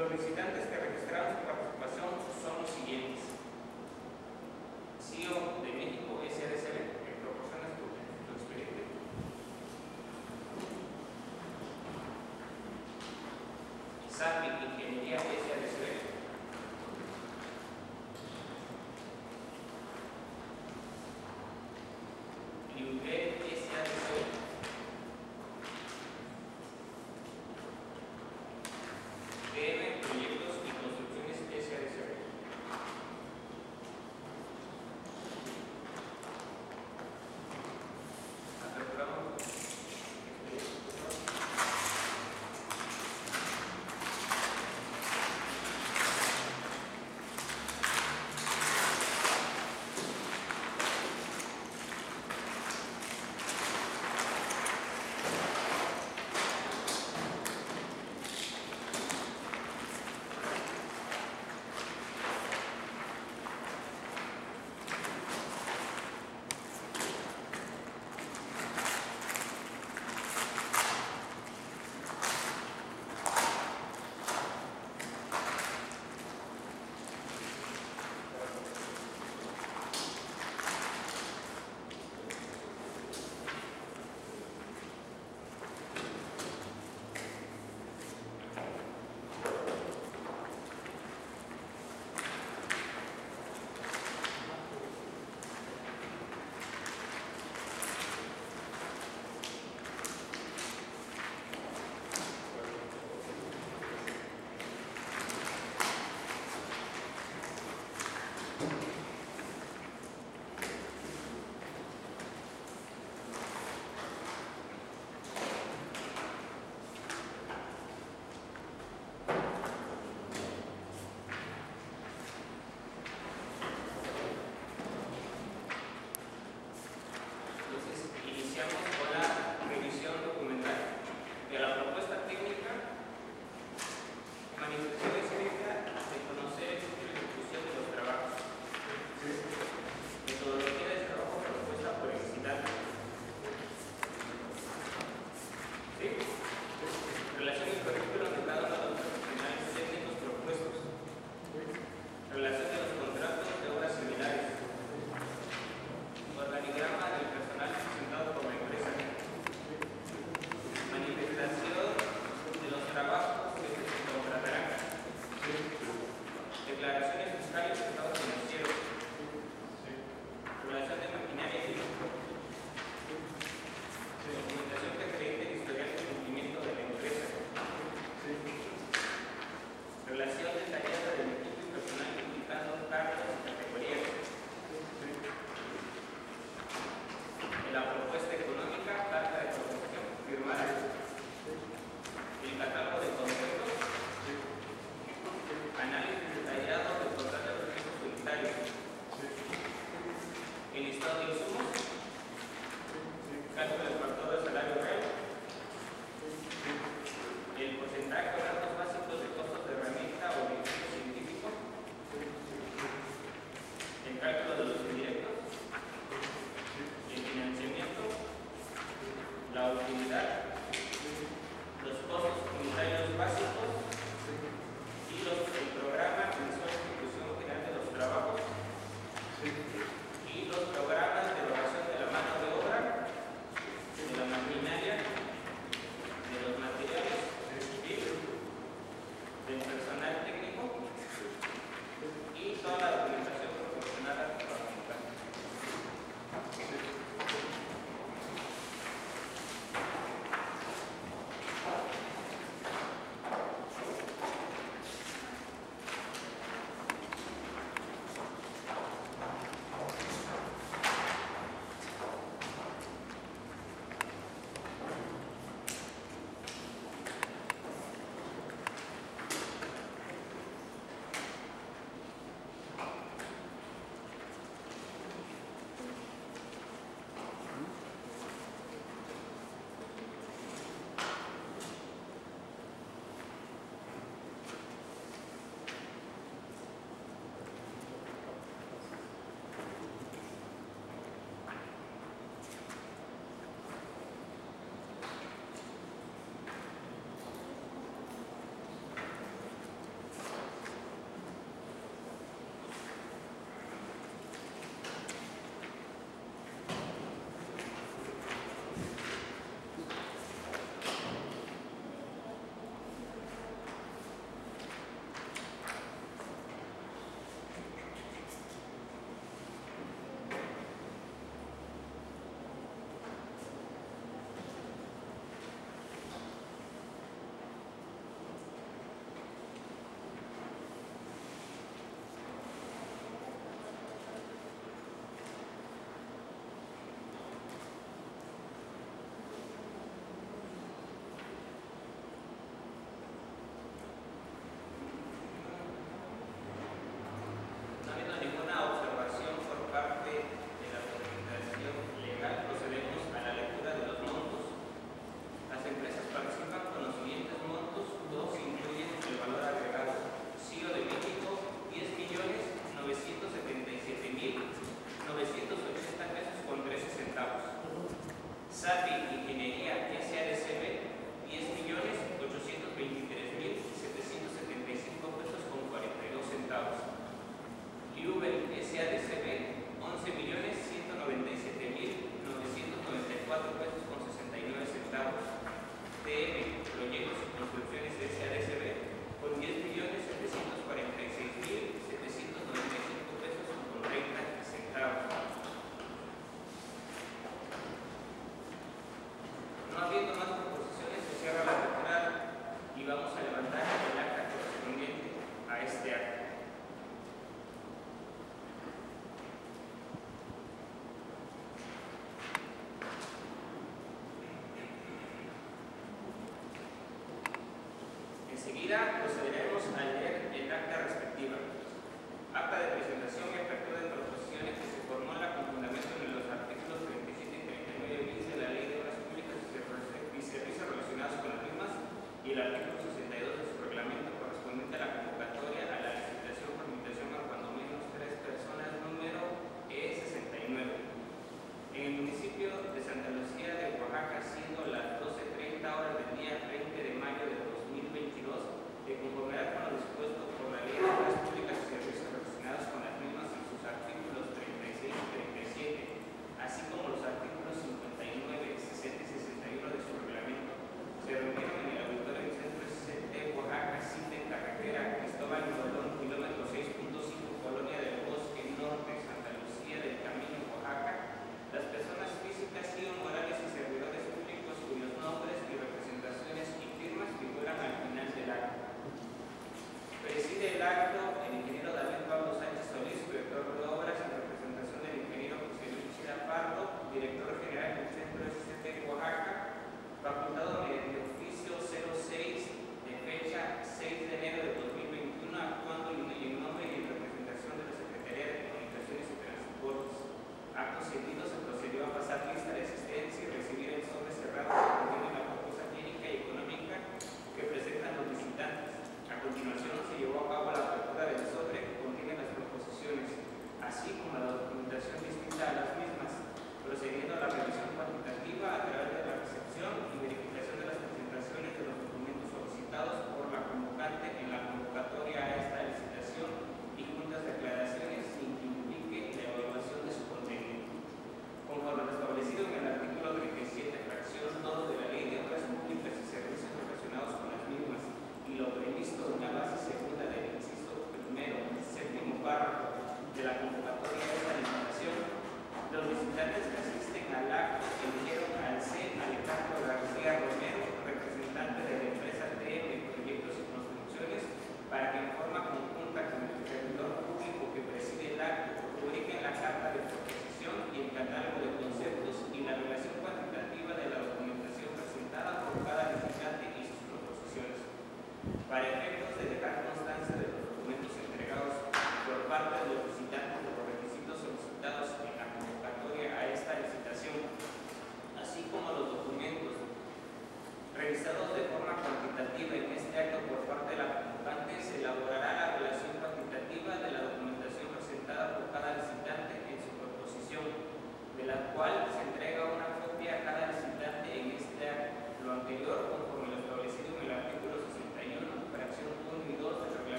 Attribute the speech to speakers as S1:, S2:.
S1: Los visitantes que registraron su participación son los siguientes.